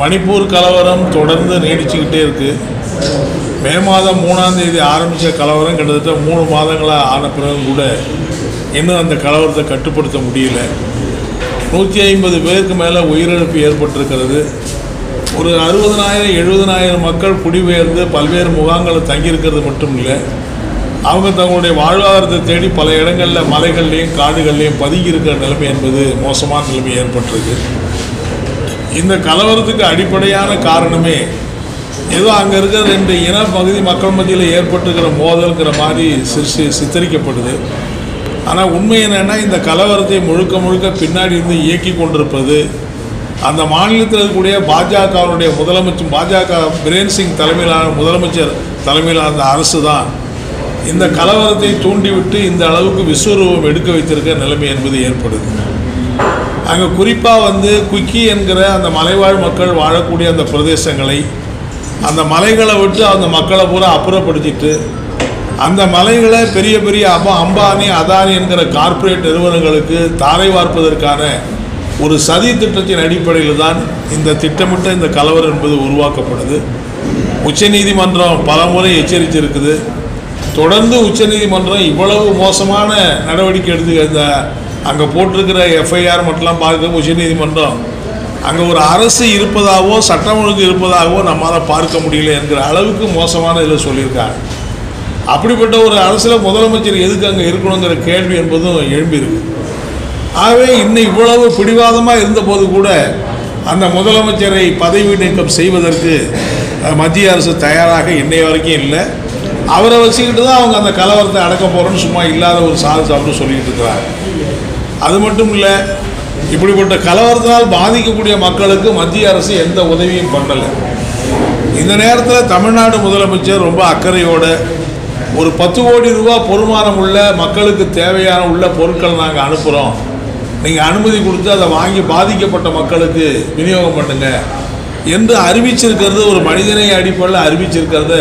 மணிப்பூர் கலவரம் தொடர்ந்து நீடிச்சுக்கிட்டே இருக்குது மே மாதம் மூணாம் தேதி ஆரம்பித்த கலவரம் கிட்டத்தட்ட மூணு மாதங்களாக ஆன பிறகு கூட இன்னும் அந்த கலவரத்தை கட்டுப்படுத்த முடியல. நூற்றி ஐம்பது பேருக்கு மேலே உயிரிழப்பு ஏற்பட்டிருக்கிறது. ஒரு அறுபதனாயிரம் எழுபதனாயிரம் மக்கள் குடிபெயர்ந்து பல்வேறு முகாம்களில் தங்கியிருக்கிறது மட்டும் இல்லை. அவங்க தங்களுடைய வாழ்வாதாரத்தை தேடி பல இடங்களில் மலைகள்லேயும் காடுகள்லேயும் பதுங்கி இருக்கிற நிலைமை என்பது மோசமான நிலைமை ஏற்பட்டிருக்கு. இந்த கலவரத்துக்கு அடிப்படையான காரணமே ஏதோ அங்கே இருக்கிற ரெண்டு இன பகுதி மக்கள் மத்தியில் ஏற்பட்டுக்கிற மோதல்ங்கிற மாதிரி சி சித்தரிக்கப்படுது ஆனால் உண்மை என்னென்னா இந்த கலவரத்தை முழுக்க முழுக்க பின்னாடி இருந்து இயக்கி கொண்டிருப்பது அந்த மாநிலத்தில் இருக்கக்கூடிய பாஜகவுடைய முதலமைச்சர் பாஜக பிரேன் சிங் தலைமையிலான முதலமைச்சர் தலைமையிலான அந்த அரசு தான். இந்த கலவரத்தை தூண்டிவிட்டு இந்த அளவுக்கு விஸ்வரூபம் எடுக்க வைத்திருக்க நிலைமை என்பது ஏற்படுது. அங்கே குறிப்பாக வந்து குக்கி என்கிற அந்த மலைவாழ் மக்கள் வாழக்கூடிய அந்த பிரதேசங்களை அந்த மலைகளை விட்டு அந்த மக்களை பூரா அப்புறப்படுத்திட்டு அந்த மலைகளை பெரிய பெரிய அபா அம்பானி அதானி என்கிற கார்ப்பரேட் நிறுவனங்களுக்கு தாரை வார்ப்பதற்கான ஒரு சதி திட்டத்தின் அடிப்படையில் தான் இந்த திட்டமிட்ட இந்த கலவரம் என்பது உருவாக்கப்படுது. உச்சநீதிமன்றம் பலமுறை எச்சரித்திருக்குது. தொடர்ந்து உச்சநீதிமன்றம் இவ்வளவு மோசமான நடவடிக்கை எடுத்து இந்த அங்கே போட்டிருக்கிற எஃப்ஐஆர் மட்டும்லாம் பார்க்க உச்சநீதிமன்றம் அங்கே ஒரு அரசு இருப்பதாகவோ சட்டம் ஒழுங்கு இருப்பதாகவோ நம்மளால் பார்க்க முடியல என்கிற அளவுக்கு மோசமான இதில் சொல்லியிருக்காங்க. அப்படிப்பட்ட ஒரு அரசில் முதலமைச்சர் எதுக்கு அங்கே இருக்கணுங்கிற கேள்வி என்பதும் எழும்பியிருக்கு. ஆகவே இன்னும் இவ்வளவு பிடிவாதமாக இருந்தபோது கூட அந்த முதலமைச்சரை பதவி நீக்கம் செய்வதற்கு மத்திய அரசு தயாராக இன்னைய வரைக்கும் இல்லை. அவரை வச்சுக்கிட்டு தான் அவங்க அந்த கலவரத்தை அடக்க போகிறோன்னு சும்மா இல்லாத ஒரு சாதிச்சு அப்படின்னு சொல்லிக்கிட்டு இருக்கிறாங்க. அது மட்டும் இல்லை இப்படிப்பட்ட கலவரத்தினால் பாதிக்கக்கூடிய மக்களுக்கு மத்திய அரசு எந்த உதவியும் பண்ணலை. இந்த நேரத்தில் தமிழ்நாடு முதலமைச்சர் ரொம்ப அக்கறையோட ஒரு பத்து கோடி ரூபா பொறுமானம் உள்ள மக்களுக்கு தேவையான உள்ள பொருட்கள் நாங்கள் அனுப்புகிறோம் நீங்கள் அனுமதி கொடுத்து அதை வாங்கி பாதிக்கப்பட்ட மக்களுக்கு விநியோகம் பண்ணுங்க. என்று அறிவிச்சிருக்கிறது ஒரு மனிதனை அடிப்படையில் அறிவிச்சிருக்கிறத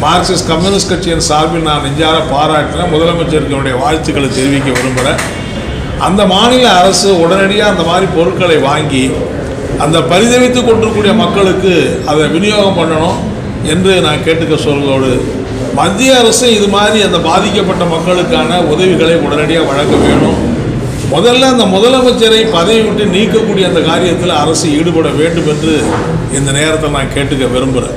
மார்க்சிஸ்ட் கம்யூனிஸ்ட் கட்சியின் சார்பில் நான் நெஞ்சார பாராட்டினேன் முதலமைச்சருக்கு என்னுடைய வாழ்த்துக்களை தெரிவிக்க விரும்புகிறேன் அந்த மாநில அரசு உடனடியாக அந்த மாதிரி பொருட்களை வாங்கி அந்த பரிதவித்து கொண்டிருக்கக்கூடிய மக்களுக்கு அதை விநியோகம் பண்ணணும் என்று நான் கேட்டுக்க சொல்வதோடு மத்திய அரசு இது மாதிரி அந்த பாதிக்கப்பட்ட மக்களுக்கான உதவிகளை உடனடியாக வழங்க வேணும். முதல்ல அந்த முதலமைச்சரை பதவி விட்டு நீக்கக்கூடிய அந்த காரியத்தில் அரசு ஈடுபட வேண்டும் என்று இந்த நேரத்தில் நான் கேட்டுக்க விரும்புகிறேன்